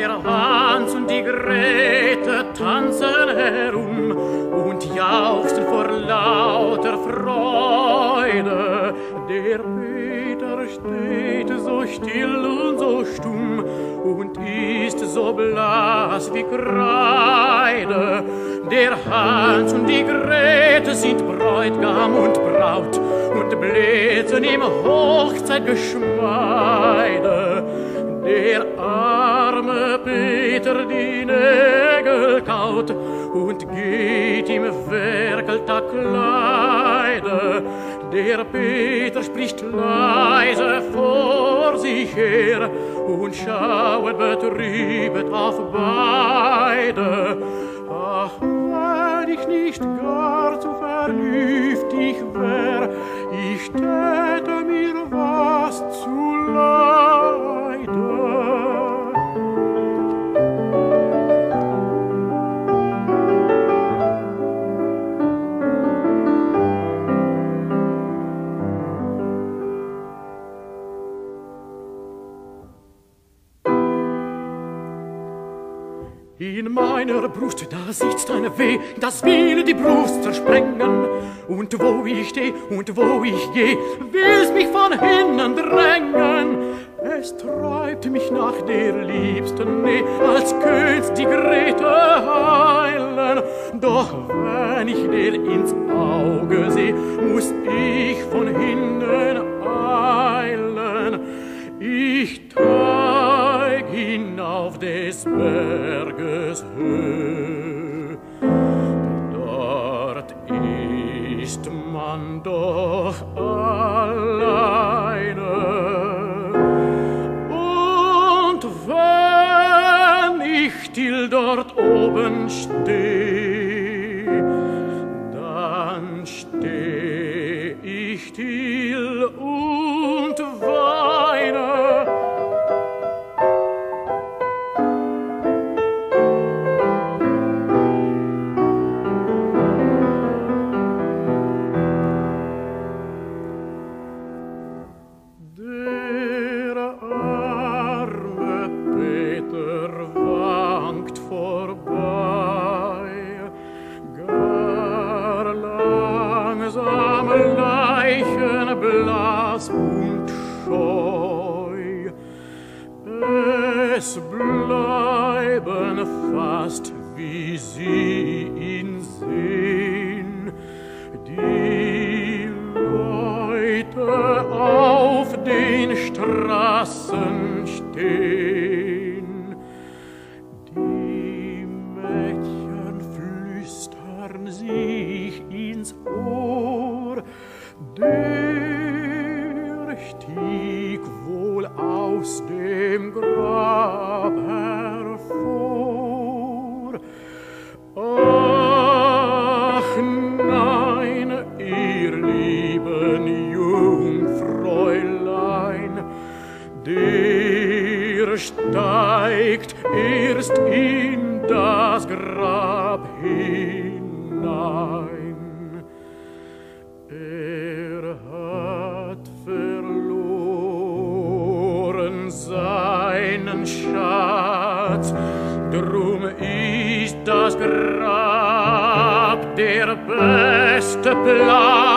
Der Hans und die Grete tanzen herum und jauchzen vor lauter Freude. Der Peter steht so still und so stumm und ist so blass wie Kreide. Der Hans und die Grete sind Bräutgam und Braut und bläsen im Hochzeitgeschmeide. Der Peter die Nägel kaut und geht im Werkeltag Kleider. Der Peter spricht leise vor sich her und schaut betrübet auf beide. Ach, wenn ich nicht gar zu vernünftig wär, ich täte mir was zu In meiner Brust, da sitzt ein Weh, das will die Brust zersprengen. Und wo ich steh und wo ich geh, will's mich von hinnen drängen. Es treibt mich nach der liebsten Nähe, als könnt's die Grete heilen. Doch wenn ich dir ins Auge seh, muss Berges Höhe. Dort ist man doch alleine. Und wenn ich still dort oben steh, leichenblass und scheu. Es bleiben fast, wie sie ihn sehn, die Leute auf den Straßen stehn. Erst in das Grab hinein. Er hat verloren seinen Schatz, drum ist das Grab der beste Platz,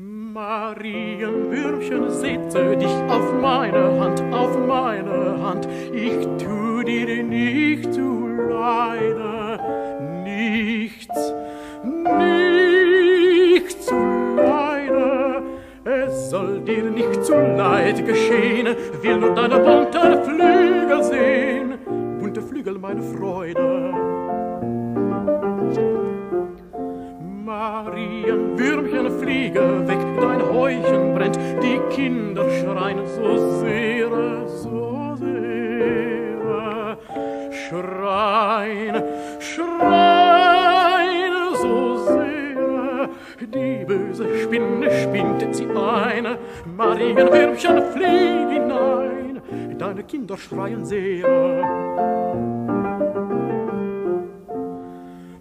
Marienwürmchen, setze dich auf meine Hand, auf meine Hand. Ich tu dir nicht zu leide, nichts, nichts zu leide. Es soll dir nicht zu leid geschehen, will nur deine bunten Flügel sehen, bunte Flügel meine Freude. Böse Spinne spinnt sie ein. Marienwürmchen, flieg hinein, deine Kinder schreien sehr.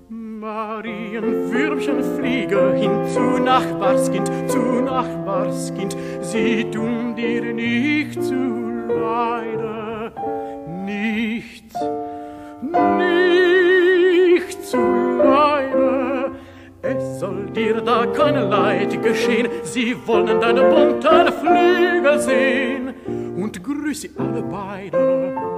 Marienwürmchen, fliege hin zu Nachbarskind, zu Nachbarskind, sie tun dir nicht zu leide, dir da kein Leid geschehen, sie wollen deine bunten Flügel sehen und grüß sie alle beide.